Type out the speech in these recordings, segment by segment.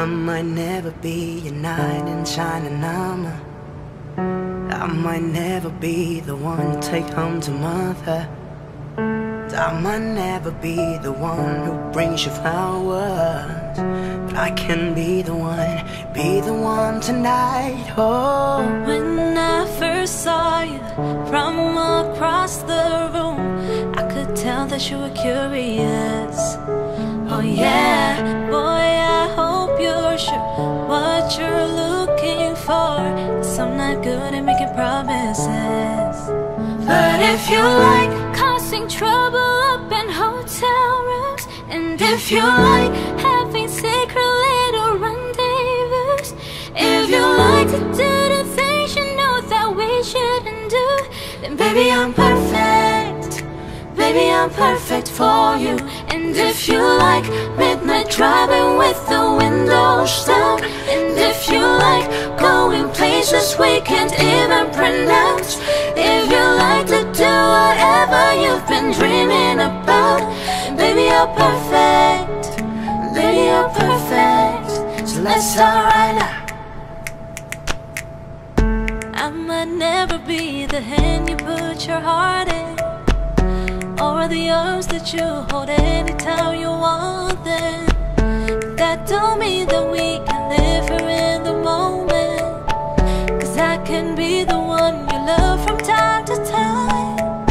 I might never be your knight in shining armor. I might never be the one to take home to mother. I might never be the one who brings you flowers. But I can be the one, be the one tonight. Oh, When I first saw you from across the room, I could tell that you were curious. Oh, yeah, boy, you're looking for. I'm not good at making promises. But if you like causing trouble up in hotel rooms, and if you like having secret little rendezvous, if you like to do the things you know that we shouldn't do, then baby, I'm perfect. Baby, I'm perfect for you. And if you like midnight driving with places we can't even pronounce, if you like to do whatever you've been dreaming about, baby, you're perfect. Baby, you're perfect. So let's start right now. I might never be the hand you put your heart in or the arms that you hold anytime you want them. That don't mean that can be the one you love from time to time.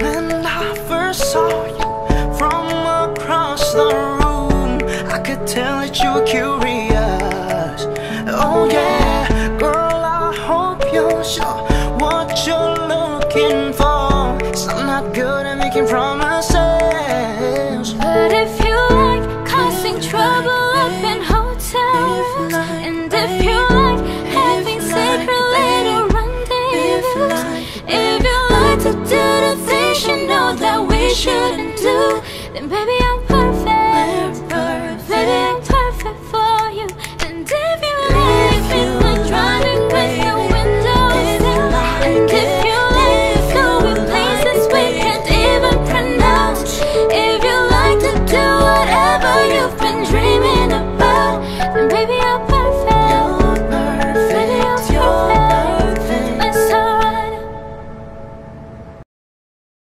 when I first saw you from across the room, I could tell that you were curious. Oh, yeah, girl, I hope you're sure what you're looking for. i I'm not good at making promises. But if you like causing trouble shouldn't do, then baby I'm